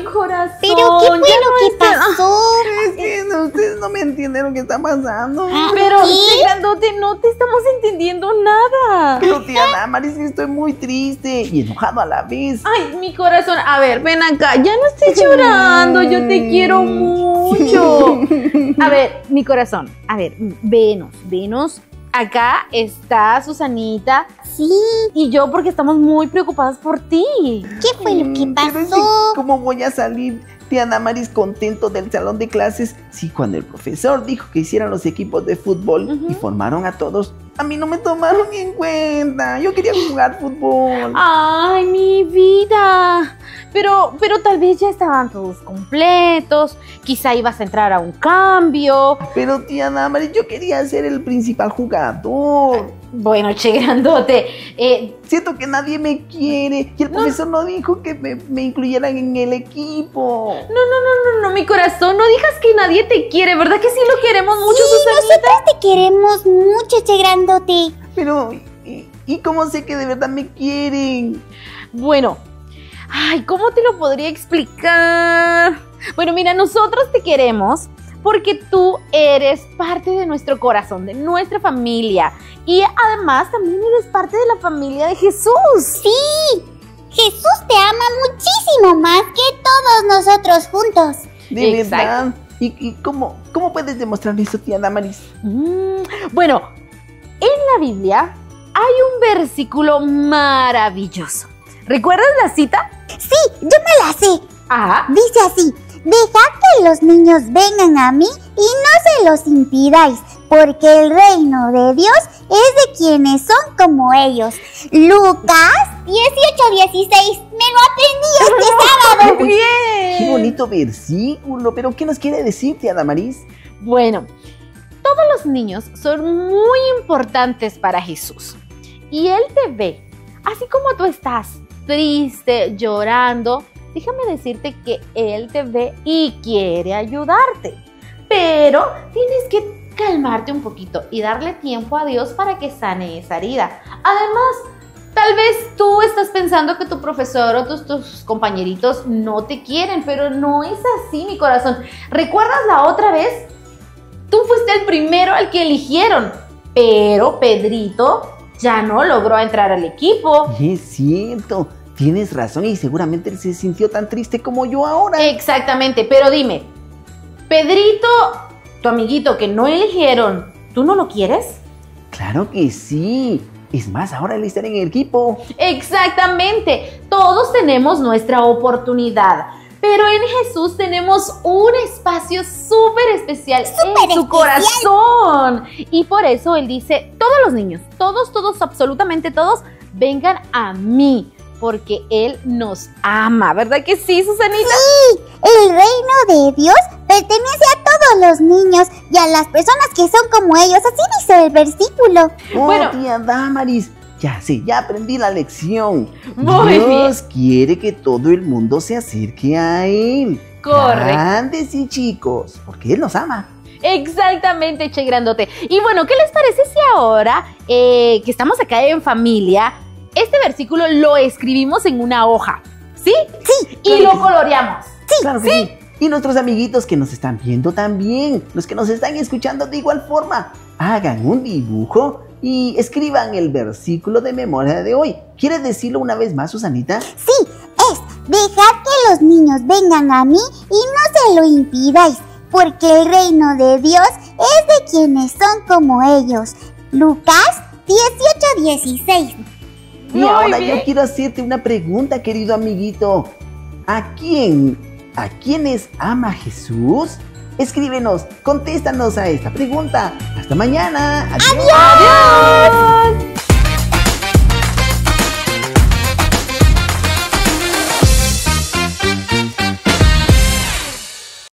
corazón. ¿Pero qué fue ya lo no que está- pasó? Es que no, ustedes no me entienden lo que está pasando. Ah, Pero, ¿qué? che grandote, no te estamos entendiendo nada. Pero tía Damaris, estoy muy triste y enojado a la vez. Ay, mi corazón. A ver, ven acá. Ya no estés llorando. Yo te quiero mucho. A ver, mi corazón. A ver, venos, venos. Acá está Susanita Sí, y yo porque estamos muy preocupadas por ti. ¿qué fue lo que pasó? ¿Cómo voy a salir, tía Damaris, contento del salón de clases? Sí, cuando el profesor dijo que hicieran los equipos de fútbol y formaron a todos, a mí no me tomaron en cuenta. Yo quería jugar fútbol. Ay, mi vida. Pero, pero tal vez ya estaban todos completos. Quizá ibas a entrar a un cambio. Pero tía Damaris, yo quería ser el principal jugador. Bueno, che, grandote. eh, Siento que nadie me quiere y el profesor no dijo que me, me incluyeran en el equipo. no, no, no, no, no, mi corazón. No digas que nadie te quiere, ¿verdad que sí lo queremos mucho, Sí, Susanita? nosotros te queremos mucho, che grandote. Pero, ¿y, y cómo sé que de verdad me quieren? Bueno, ay, ¿cómo te lo podría explicar? Bueno, mira, nosotros te queremos porque tú eres parte de nuestro corazón, de nuestra familia. Y además también eres parte de la familia de Jesús. Sí, Jesús te ama muchísimo más que todos nosotros juntos. De Exacto. verdad. ¿Y, y cómo, cómo puedes demostrar eso, tía Damaris? Mm, bueno, en la Biblia hay un versículo maravilloso. ¿Recuerdas la cita? Sí, yo me la sé. Ah, Dice así, dejad que los niños vengan a mí y no se los impidáis, porque el reino de Dios es de quienes son como ellos. Lucas 18, 16, me lo aprendí este sábado. muy bien. Qué bonito versículo, pero ¿qué nos quiere decir, tía Damaris? Bueno, todos los niños son muy importantes para Jesús. Y Él te ve, así como tú estás, triste, llorando. Déjame decirte que Él te ve y quiere ayudarte. Pero tienes que calmarte un poquito y darle tiempo a Dios para que sane esa herida. Además, tal vez tú estás pensando que tu profesor o tus, compañeritos no te quieren, pero no es así, mi corazón. ¿Recuerdas la otra vez? Tú fuiste el primero al que eligieron, pero Pedrito ya no logró entrar al equipo. Es cierto, tienes razón y seguramente él se sintió tan triste como yo ahora. Exactamente, pero dime, Pedrito, tu amiguito que no eligieron, ¿tú no lo quieres? Claro que sí. Es más, ahora él estará en el equipo. Exactamente, todos tenemos nuestra oportunidad. Pero en Jesús tenemos un espacio súper especial en su especial. corazón. Y por eso Él dice, todos los niños, todos, todos, absolutamente todos, vengan a mí, porque Él nos ama. ¿Verdad que sí, Susanita? Sí, el reino de Dios pertenece a todos los niños y a las personas que son como ellos, así dice el versículo. Oh, Bueno. tía Damaris, ya sé, ya aprendí la lección. Muy Dios quiere que todo el mundo se acerque a Él. Correcto. Grandes y chicos, porque Él nos ama. Exactamente, Che Grandote. Y bueno, ¿qué les parece si ahora eh, que estamos acá en familia, este versículo lo escribimos en una hoja? ¿Sí? Sí, Y claro lo que sí. coloreamos. claro que sí. Y nuestros amiguitos que nos están viendo también, los que nos están escuchando de igual forma, hagan un dibujo y escriban el versículo de memoria de hoy. ¿Quieres decirlo una vez más, Susanita? Sí, es, dejad que los niños vengan a mí y no se lo impidáis, porque el reino de Dios es de quienes son como ellos. Lucas 18, 16. Y Muy ahora bien. yo quiero hacerte una pregunta, querido amiguito. ¿A quién, a quiénes ama Jesús? Escríbenos, contéstanos a esta pregunta. Hasta mañana. Adiós. ¡Adiós!